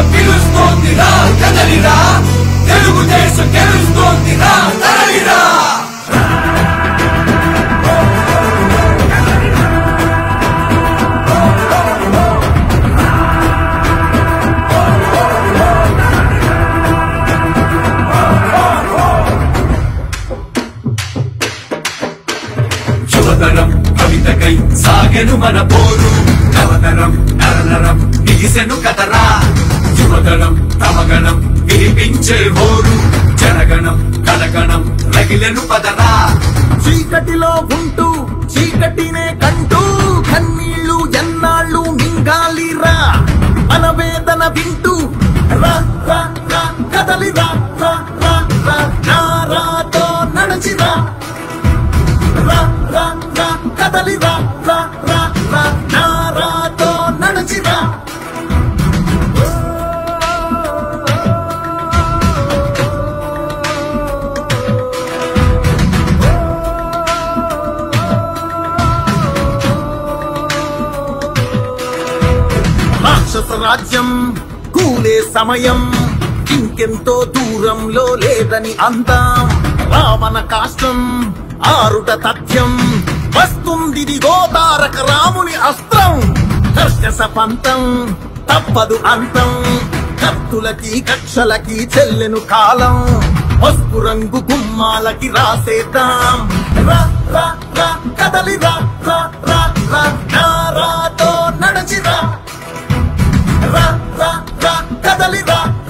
దేశం పిలుస్తోందిరా కదలిరా. తెలుగుదేశం గెలుస్తోందిరా తరలిరా. యువతరం కవితకై సాగెను మన పోరు. నవతరం నరనరం బిగిసెను కదరా యువతరం తమగణం వినిపించే హోరు. జనగణం కనగణం రగిలను పదరా. చీకటిలో ఉంటూ చీకటినే కంటూ కన్నీళ్ళు ఎన్నాళ్ళు మింగాలిరా. మన వేదన వింటూ రా రా రా కదలిరా రా రా రా నారాతో నడచిరా. రా రా రా కదలిరా రాజ్యం కూలే సమయం ఇంకెంతో దూరంలో లేదని అందాం. రావణ కాష్టం ఆరుట తథ్యం వస్తుంది గోదారక రాముని అస్త్రం. కర్షస పంతం తప్పదు అంతం. కత్తులకి కక్షలకి చెల్లెను కాలం. పసుపు రంగు గుమ్మాలకి రాసేద్దాం. రా nada lhe dá.